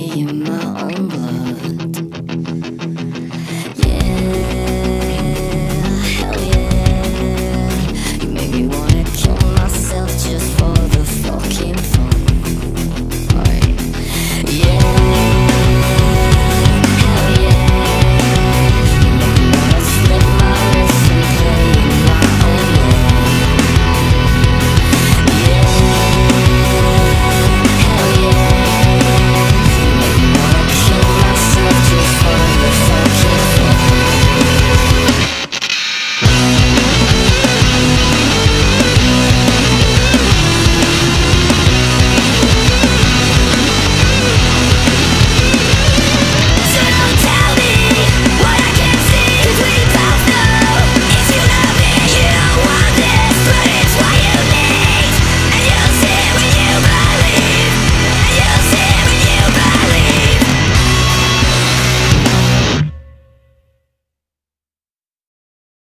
you.